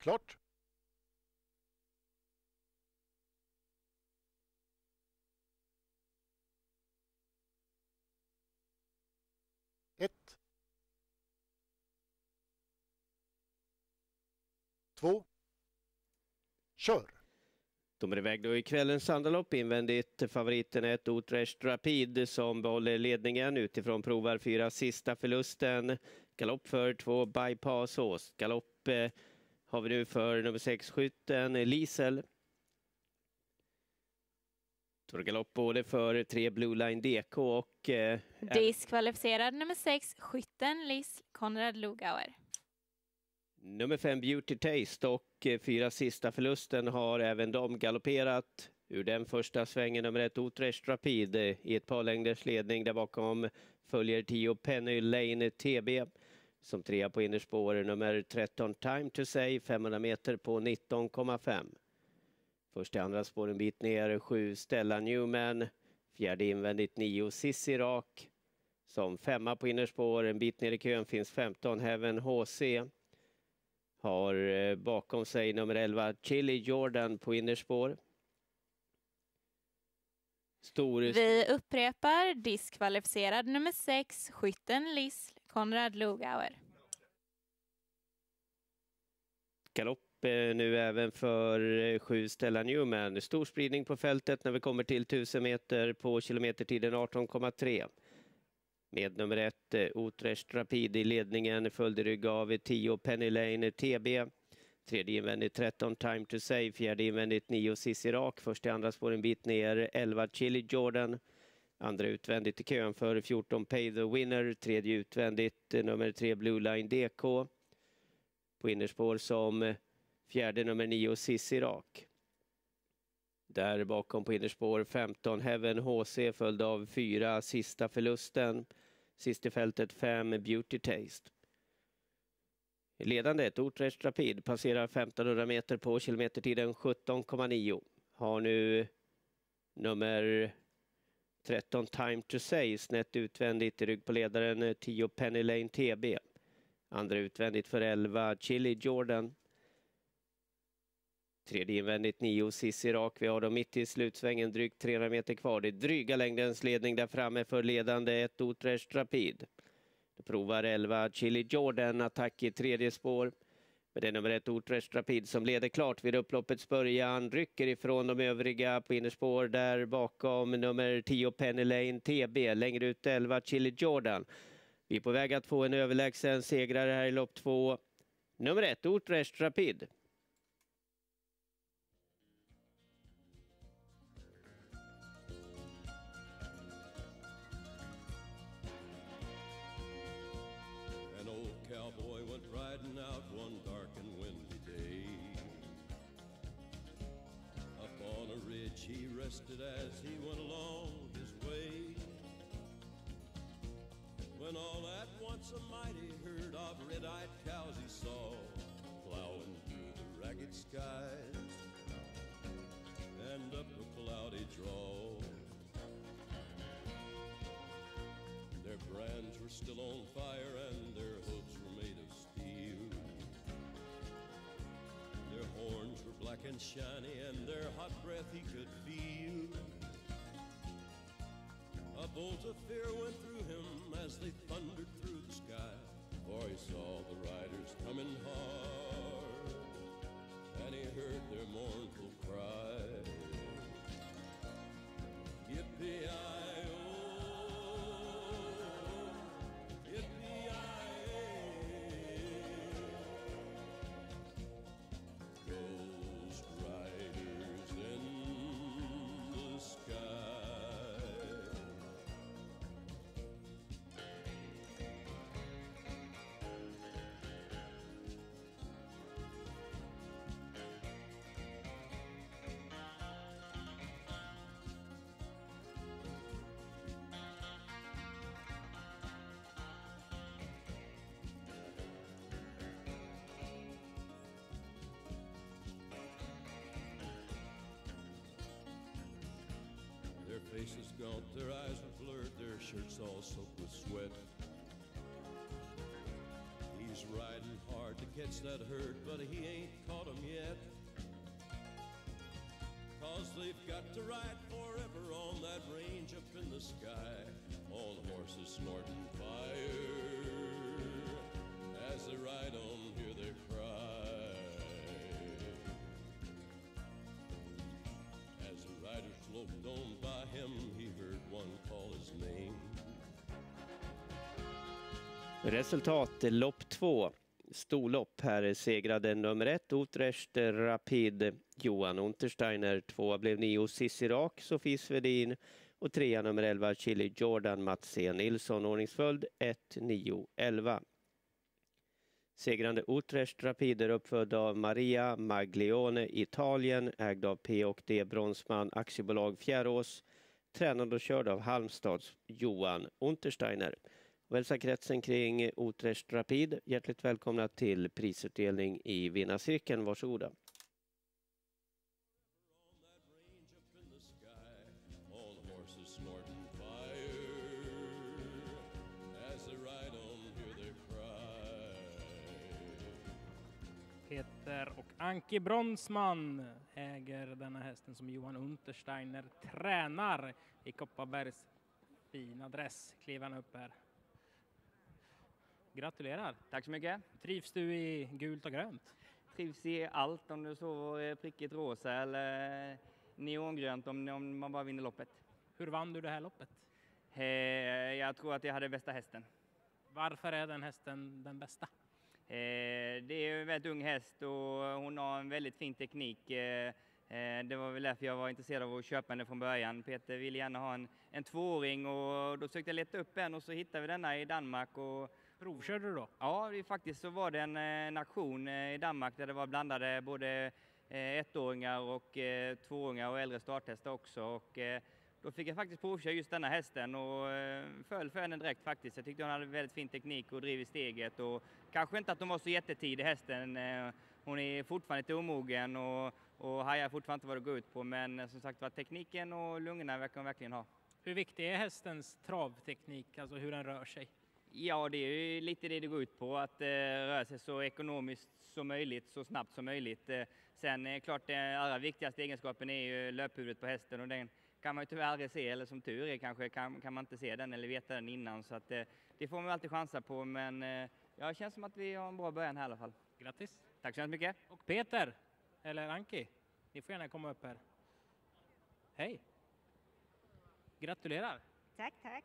Klart. Ett. Två. Kör. De är iväg då i kvällens andra lopp. Invändigt favoriten är ett Utrecht Rapid som behåller ledningen. Utifrån provar fyra sista förlusten. Galopp för två Bypass Galopp eh, har vi nu för nummer sex skytten Liesel. Står galopp både för tre Blue Line DK och... Eh, Diskvalificerad nummer sex skytten Lis Konrad Lugauer. Nummer fem Beauty Taste och eh, fyra sista förlusten har även de galopperat ur den första svängen. Nummer ett Utrecht Rapid eh, i ett par längders ledning. Där bakom följer 10 Penny Lane TB som trea på innerspår. Nummer 13 Time to Say 500 meter på 19,5. Först i andra spår en bit ner, sju Stella Newman. Fjärde invändigt nio Sissi Rak. Som femma på innerspår, en bit ner i kön finns 15 Heaven HC. Har eh, bakom sig nummer 11 Chili Jordan på innerspår. Stor... Vi upprepar diskvalificerad nummer 6, skytten Liss Konrad Lugauer. Galopp eh, nu även för eh, sju Stella Newman. Stor spridning på fältet när vi kommer till 1000 meter på kilometertiden 18,3 med nummer ett eh, Utrecht Rapid i ledningen, följd i rygg av 10 Penny Lane TB. Tredje invändigt 13 Time to Save, fjärde invändigt 9 Cissi Rak, första i andra spår en bit ner 11 Chili Jordan. Andra utvändigt i kön för 14 Pay the Winner, tredje utvändigt eh, nummer 3 Blue Line DK. På innerspår som eh, fjärde nummer 9 Sissi Rak. Där bakom på innerspår 15 Heaven HC följd av fyra sista förlusten. Sist i fältet 5 Beauty Taste. Ledande ett Utrecht Rapid passerar 1500 meter på kilometertiden 17,9. Har nu eh, nummer 13 Time to Say snett utvändigt i rygg på ledaren eh, 10 Penny Lane TB. Andra utvändigt för 11 Chili Jordan. Tredje invändigt 9 Cissi Rak. Vi har dem mitt i slutsvängen, drygt 300 meter kvar. Det är dryga längdens ledning där framme för ledande 1 Utrecht Rapid. Då provar 11 Chili Jordan attack i tredje spår. Men det är nummer ett Utrecht Rapid som leder klart vid upploppets början. Rycker ifrån de övriga på innerspår där bakom nummer 10 Penny Lane TB. Längre ut 11 Chili Jordan. Vi är på väg att få en överlägsen segrare här i lopp två. Nummer ett Utrecht Rapid. Rested as he went along his way. When all at once a mighty herd of red-eyed cows he saw plowing through the ragged skies and up a cloudy draw. Their brands were still on fire black and shiny and their hot breath he could feel. A bolt of fear went through him as they thundered through the sky, for he saw the riders coming hard, and he heard their mournful cry. Faces gaunt, their eyes were blurred, their shirts all soaked with sweat. He's riding hard to catch that herd, but he ain't caught 'em yet. Cause they've got to ride forever on that range up in the sky, on horses snorting fire. As they ride Resultat lopp två. Storlopp här segrade nummer ett Utrecht Rapid Johan Untersteiner. Tvåa blev nio Cissi Rak, Sofie Svedin och trea nummer 11 Chili Jordan Mats C Nilsson. Ordningsföljd 1, 9, 11. Segrande Utrecht Rapid är uppfödd av Maria Maglione, Italien, ägd av P&D Bronsman Aktiebolag Fjärås, tränad och körd av Halmstads Johan Untersteiner. Och hälsa kretsen kring Utrecht Rapid hjärtligt välkomna till prisutdelning i vinnarcirkeln. Varsågoda. Peter och Anki Bronsman äger denna hästen som Johan Untersteiner tränar i Kopparbergs fina dress. Kliver han upp här. Gratulerar! Tack så mycket. Trivs du i gult och grönt? Trivs i allt om du sover prickigt rosa eller neongrönt om, om man bara vinner loppet. Hur vann du det här loppet? Eh, jag tror att jag hade bästa hästen. Varför är den hästen den bästa? Eh, det är en väldigt ung häst och hon har en väldigt fin teknik. Eh, det var väl därför jag var intresserad av att köpa henne från början. Peter ville gärna ha en, en tvååring och då sökte jag leta upp en och så hittade vi denna i Danmark. Och, Provkörde du då? Ja, det, faktiskt så var det en, eh, en auktion eh, i Danmark där det var blandade både eh, ettåringar och eh, tvååringar och äldre starthästar också. Och, eh, då fick jag faktiskt provköra just denna hästen och eh, föll för henne direkt faktiskt. Jag tyckte hon hade väldigt fin teknik och driv i steget och kanske inte att hon var så jättetidig hästen. Eh, hon är fortfarande lite omogen och, och hajar fortfarande inte vad det går ut på men eh, som sagt var tekniken och lungorna verkar hon verkligen ha. Hur viktig är hästens travteknik, alltså hur den rör sig? Ja, det är ju lite det det går ut på, att eh, röra sig så ekonomiskt som möjligt, så snabbt som möjligt. Eh, sen är klart den allra viktigaste egenskapen är ju löphuvudet på hästen och den kan man ju tyvärr aldrig se, eller som tur är kanske kan, kan man inte se den eller veta den innan. Så att, eh, det får man alltid chansa på, men eh, ja, det känns som att vi har en bra början här i alla fall. Grattis! Tack så hemskt mycket! Och Peter, eller Anki, ni får gärna komma upp här. Hej! Gratulerar! Tack, tack.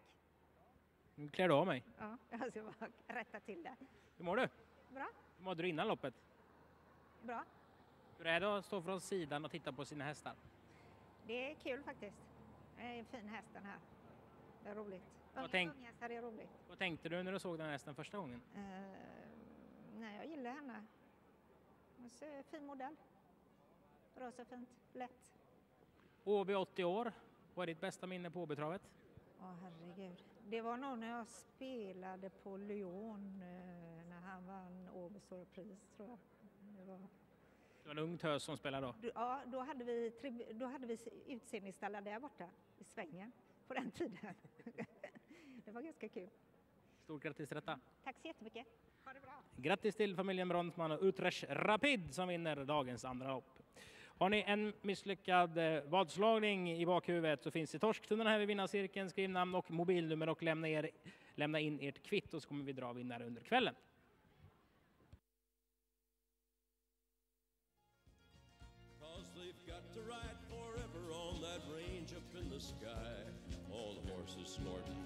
Nu klär du av mig. Ja, jag ska bara rätta till det. Hur mår du? Bra, Hur mådde du innan loppet? bra. Hur är det att stå från sidan och titta på sina hästar? Det är kul faktiskt. Det är en fin häst den här. Det är roligt. Unga tänk- unghästar är roligt. Vad tänkte du när du såg den här hästen första gången? Uh, nej, jag gillar henne. Hon ser fin modell. Rör sig fint, lätt. Åby 80 år. Vad är ditt bästa minne på Åbytravet? Åh herregud. Det var nog när jag spelade på Lyon eh, när han vann Åby Stora Pris tror jag. Det var, Det var en ung tös som spelade då. ja, då hade vi, då hade vi utseendestallar där borta i svängen på den tiden. det var ganska kul. Stort grattis till detta. Tack så jättemycket. Ha det bra. Grattis till familjen Bronsman och Utrecht Rapid som vinner dagens andra lopp. Har ni en misslyckad eh, vadslagning i bakhuvudet så finns det torsktunnorna här vid vinnarcirkeln. Skriv namn och mobilnummer och lämna, er, lämna in ert kvitto så kommer vi dra vinnare under kvällen. Cause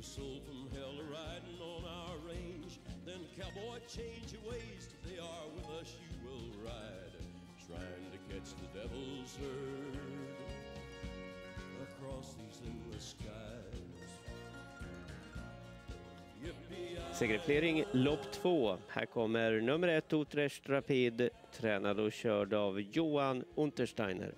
your soul from hell riding on our range, then cowboy, change your ways. If they are with us you will ride, trying to catch the devil's herd across these endless skies. Yippee-yi. Lopp två. Här kommer nummer ett Utrecht Rapid, tränad och körd av Johan Untersteiner.